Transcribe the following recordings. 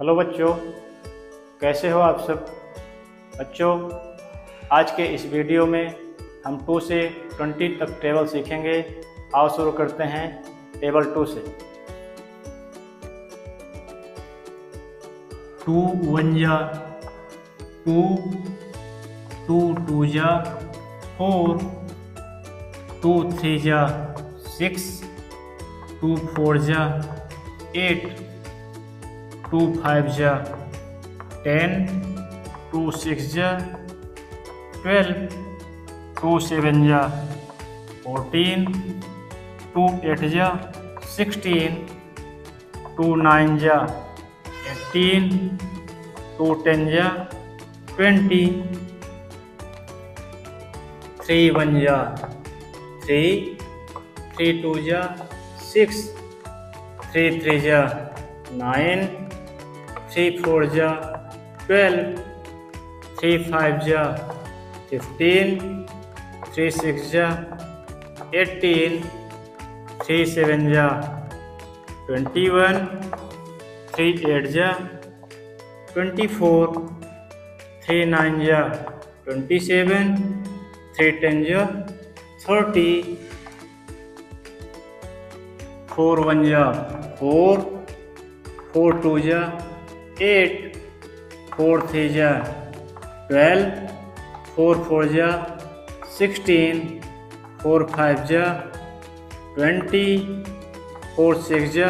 Hello बच्चों, कैसे हो आप सब? बच्चों, आज के इस वीडियो में हम टू से ट्वेंटी तक टेबल सीखेंगे। आओ शुरू करते हैं टेबल टू से। टू वन जा टू टू टू जा फोर, टू थ्री जा सिक्स, टू फोर जा एट। टू फाइव जा, टेन, टू सिक्स जा, ट्वेल्व, टू सेवन जा, फोर्टीन, टू एट जा, सिक्सटीन, टू नाइन जा, एटीन, टू टेन जा, ट्वेंटी, थ्री वन जा, थ्री थ्री टू जा, सिक्स, थ्री थ्री जा, नाइन थ्री फोर जा ट्वेल्व थ्री फाइव जा फिफ्टीन थ्री सिक्स जा एटीन थ्री सेवन जा ट्वेंटी वन थ्री एट जा ट्वेंटी फोर थ्री नाइन जा ट्वेंटी सेवन थ्री टेन जा थर्टी फोर वन जा फोर फोर टू जा एट, फोर थ्री जा, ट्वेल्व, फोर फोर जा, सिक्सटीन, फोर फाइव जा, ट्वेंटी, फोर सिक्स जा,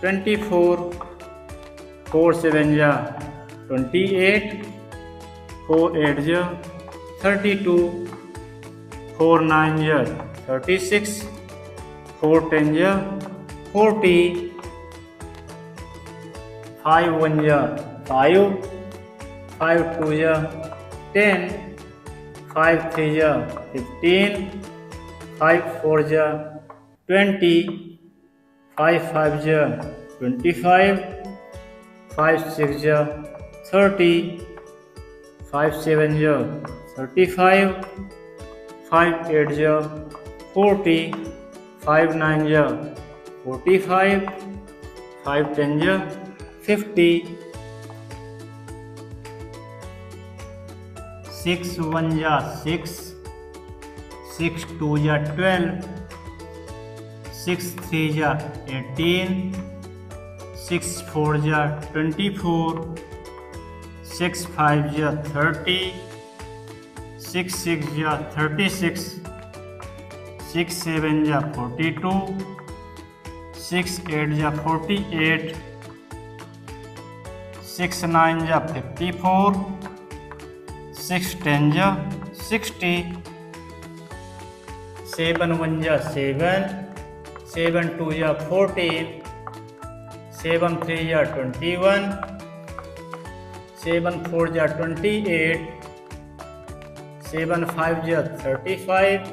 ट्वेंटी फोर फोर सेवन जा, ट्वेंटी एट, फोर एट जा, थर्टी टू, फोर नाइन जा, थर्टी सिक्स, फोर टेन जा, forty five one जा five five to जा ten five three जा fifteen five four जा twenty five five जा twenty five five six जा thirty five seven जा थर्टी फाइव फाइव एट जा फोर्टी फाइव नाइन जा फोर्टी फाइव फाइव टेन जा फिफ्टी सिक्स वन जा सिक्स सिक्स टू जा ट्वेल्व सिक्स थ्री जा एटीन सिक्स फोर जा ट्वेंटी फोर सिक्स फाइव जा थर्टी सिक्स सिक्स जा थर्टी सिक्स सिक्स सेवन जा फोर्टी टू सिक्स एट जा forty eight six nine जा fifty four six ten जा sixty seven one जा seven seven two या fourteen seven three या twenty one seven four जा twenty eight seven five जा thirty five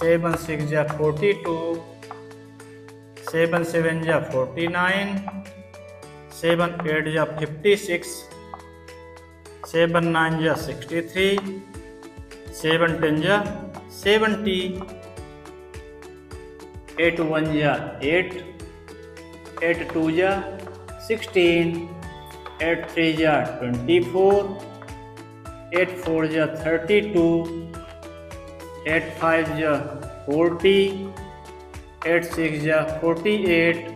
seven six जा forty two seven seven जा forty nine seven eight जा fifty six, seven nine जा sixty three, seven ten जा seventy eight one जा eight eight two जा sixteen, eight three जा twenty four, eight four जा thirty two, eight five जा forty, eight six जा forty eight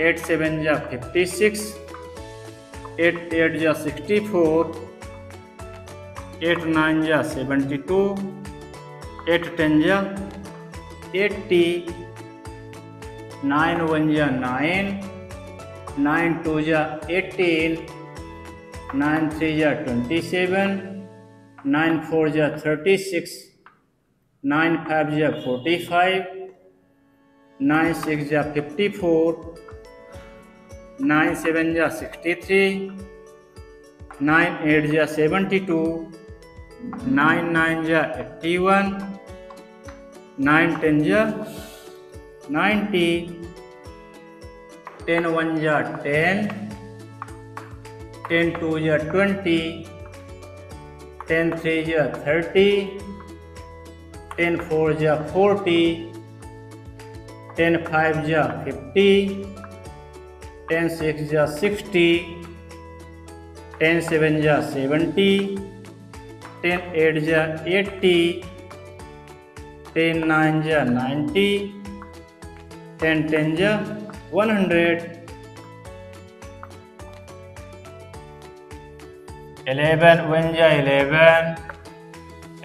eight seven जा fifty six eight eight जा sixty four eight nine जा seventy two eight ten जा eighty nine one जा nine nine two जा eighteen nine three जा twenty seven nine four जा thirty six nine five जा forty five nine six जा fifty four nine seven जा sixty three, nine eight जा seventy two, nine nine जा eighty one, nine ten जा ninety ten one जा ten ten two जा twenty, ten three जा thirty, ten four जा forty, ten five जा fifty ten six जा सिक्सटी, टेन सेवन जा सेवेंटी टेन एट जा एट्टी, टेन नाइन जा नाइन्टी, टेन टेन जा वन हंड्रेड। एलेवन वन जा एलेवन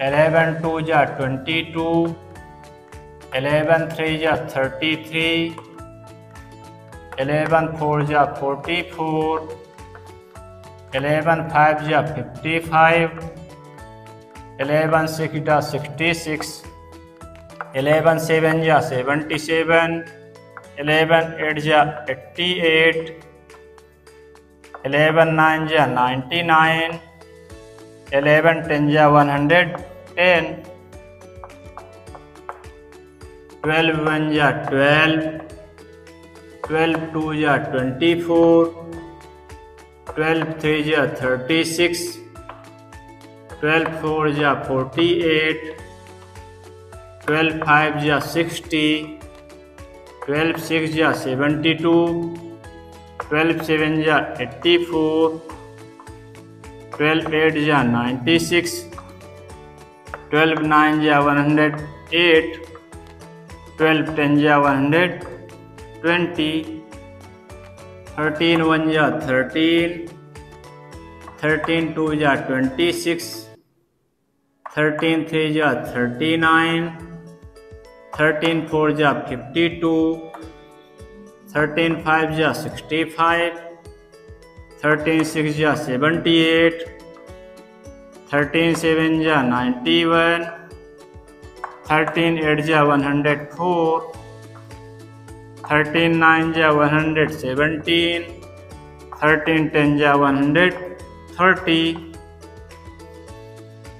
एलेवन टू जा ट्वेंटी टू एलेवन थ्री जा थर्टी थ्री एलेवन फोर जा फोर्टी फोर एलेवन फाइव जा fifty five eleven six जा sixty six eleven seven जा seventy seven eleven eight जा eighty eight eleven nine जा ninety nine eleven ten जा one hundred ten twelve one जा twelve twelve two जा twenty four, twelve three जा thirty six, twelve four जा forty eight, twelve five जा sixty, twelve six जा seventy two, twelve seven जा eighty four, twelve eight जा ninety six, twelve nine जा one hundred eight, twelve ten जा one hundred twenty, thirteen one या thirteen thirteen two जा twenty six, thirteen three जा thirty nine, thirteen four जा fifty two, thirteen five या sixty five, thirteen six या seventy eight, thirteen seven जा ninety one, thirteen eight जा one hundred four thirteen nine जा one hundred seventeen thirteen ten जा one hundred thirty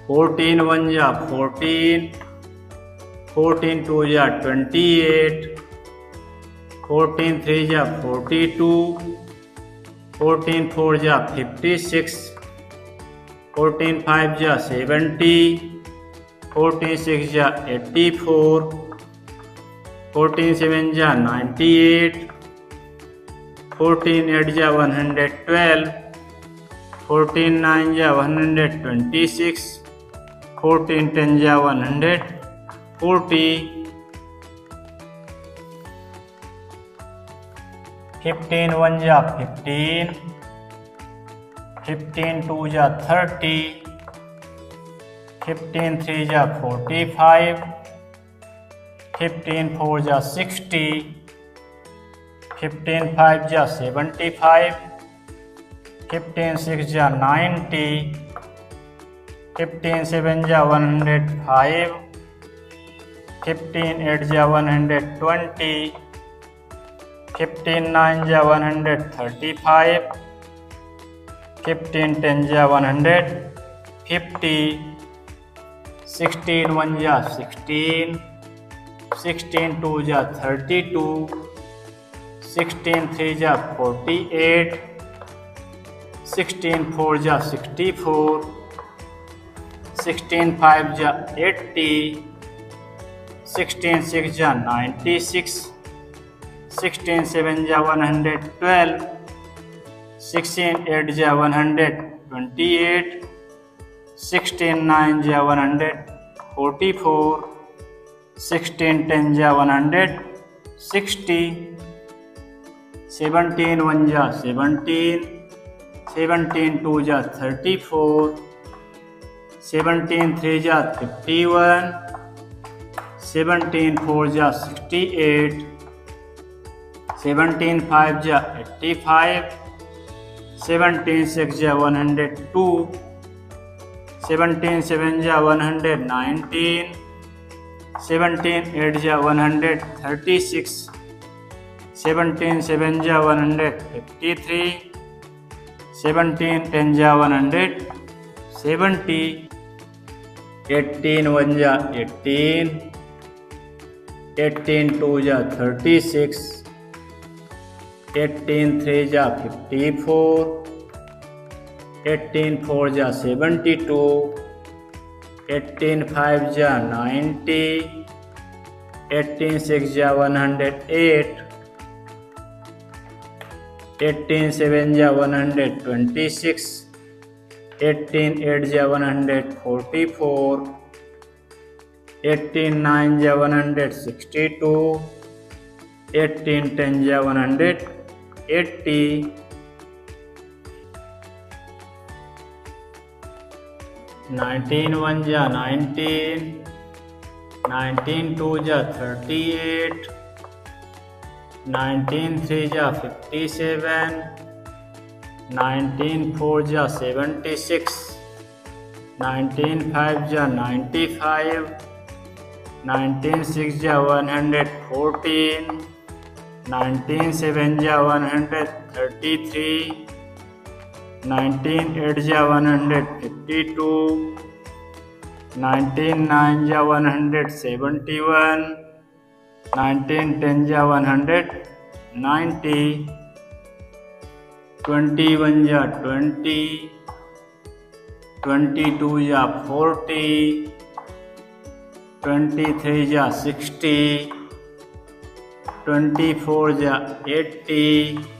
fourteen one जा fourteen fourteen to जा twenty eight fourteen three जा forty two fourteen four जा fifty six fourteen five जा seventy fourteen six जा eighty four fourteen seven जा ninety eight fourteen eight जा one hundred twelve fourteen nine जा one hundred twenty six fourteen ten जा one hundred forty fifteen one जा fifteen fifteen two जा thirty fifteen three जा forty five fifteen four जा sixty fifteen five जा seventy five fifteen six जा ninety fifteen seven जा one hundred five fifteen eight जा one hundred twenty fifteen nine जा one hundred thirty five fifteen ten जा one hundred fifty sixteen one जा sixteen sixteen two जा thirty two sixteen three जा forty eight sixteen four जा sixty four sixteen five जा eighty sixteen six जा ninety six sixteen seven जा one hundred twelve sixteen eight जा one hundred twenty eight sixteen nine जा one hundred forty four sixteen, ten जा one hundred, sixty, seventeen one जा seventeen seventeen two जा thirty four, seventeen three जा fifty one, seventeen four जा sixty eight, seventeen five जा eighty five, seventeen six जा one hundred two, seventeen seven जा one hundred nineteen seventeen eight जा one hundred, thirty six, seventeen seven जा one hundred, fifty three, seventeen ten जा one hundred, seventy eighteen one जा eighteen eighteen two जा thirty six eighteen three जा fifty four eighteen four जा seventy two eighteen five जा ninety eighteen six जा one hundred eight 18 7 ja 126 18 8 ja 144 18 9 ja 162 18 10 ja 180 19 1 ja 19 19 2 ja 38 19 3 जा 57 19 4 जा 76 19 5 जा 95 19 6 जा 114 19 7 जा 133 19 8 जा 152 19 9 जा 171 19 10 ja 190 21 ja 20 22 ja 40 23 ja 60 24 ja 80 25 ja 100 26 ja 120 27 जा